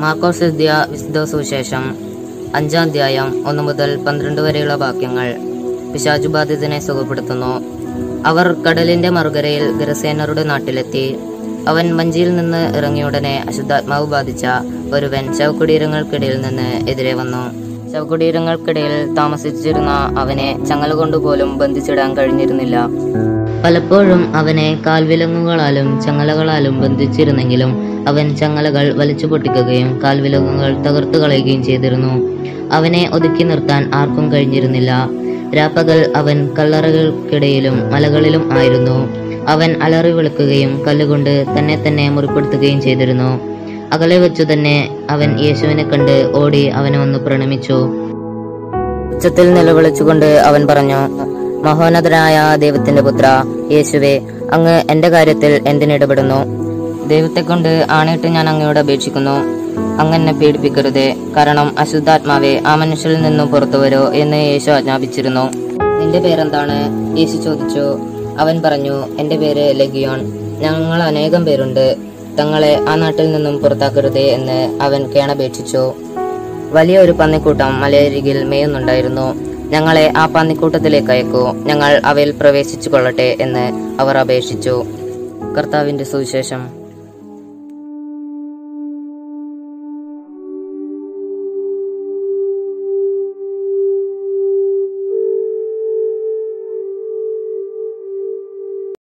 മാർക്കോസ് എഴുതിയ വിശുദ്ധ സുവിശേഷം അഞ്ചാം അധ്യായം ഒന്ന് മുതൽ പന്ത്രണ്ട് വരെയുള്ള വാക്യങ്ങൾ പിശാചുബാധിതനെ സുഖപ്പെടുത്തുന്നു. അവർ കടലിന്റെ മറുകരയിൽ ഗിരസേനരുടെ നാട്ടിലെത്തി. അവൻ മഞ്ചിയിൽ നിന്ന് ഇറങ്ങിയുടനെ അശുദ്ധാത്മാവ് ബാധിച്ച ഒരുവൻ ശവകുടീരങ്ങൾക്കിടയിൽ നിന്ന് എതിരെ വന്നു. ശവകുടീരങ്ങൾക്കിടയിൽ താമസിച്ചിരുന്ന അവനെ ചങ്ങല കൊണ്ടുപോലും ബന്ധിച്ചിടാൻ കഴിഞ്ഞിരുന്നില്ല. പലപ്പോഴും അവനെ കാൽവിലങ്ങുകളാലും ചങ്ങലകളാലും ബന്ധിച്ചിരുന്നെങ്കിലും അവൻ ചങ്ങലകൾ വലിച്ചു പൊട്ടിക്കുകയും കാൽവിലങ്ങുകൾ തകർത്തു കളയുകയും ചെയ്തിരുന്നു. അവനെ ഒതുക്കി നിർത്താൻ ആർക്കും കഴിഞ്ഞിരുന്നില്ല. രാപ്പകൽ അവൻ കല്ലറകൾക്കിടയിലും മലകളിലും ആയിരുന്നു. അവൻ അലറി വിളിക്കുകയും കല്ലുകൊണ്ട് തന്നെ തന്നെ മുറിപ്പെടുത്തുകയും ചെയ്തിരുന്നു. അകലെ വെച്ചു തന്നെ അവൻ യേശുവിനെ കണ്ട് ഓടി അവനെ ഒന്ന് പ്രണമിച്ചു. ഉച്ചത്തിൽ നിലവിളിച്ചുകൊണ്ട് അവൻ പറഞ്ഞു മഹോന്നതനായ ദൈവത്തിന്റെ പുത്ര യേശുവെ അങ്ങ് എന്റെ കാര്യത്തിൽ എന്തിനിടപെടുന്നു ദൈവത്തെ കൊണ്ട് ആണിട്ട് ഞാൻ അങ്ങയോട് അപേക്ഷിക്കുന്നു. അങ്ങ് എന്നെ പീഡിപ്പിക്കരുതേ. കാരണം അശുദ്ധാത്മാവെ ആ മനുഷ്യരിൽ നിന്നും പുറത്തു വരോ എന്ന് യേശു ആജ്ഞാപിച്ചിരുന്നു. നിന്റെ പേരെന്താണ്? യേശു ചോദിച്ചു. അവൻ പറഞ്ഞു എന്റെ പേര് ലഗിയോൺ. ഞങ്ങൾ അനേകം പേരുണ്ട്. തങ്ങളെ ആ നാട്ടിൽ നിന്നും പുറത്താക്കരുതേ എന്ന് അവൻ കേണപേക്ഷിച്ചു. വലിയ ഒരു പന്നിക്കൂട്ടം മലയരികിൽ മേയുന്നുണ്ടായിരുന്നു. ഞങ്ങളെ ആ പന്നിക്കൂട്ടത്തിലേക്ക് അയക്കൂ. ഞങ്ങൾ അവയിൽ പ്രവേശിച്ചു കൊള്ളട്ടെ എന്ന് അവർ അപേക്ഷിച്ചു. കർത്താവിന്റെ സുവിശേഷം.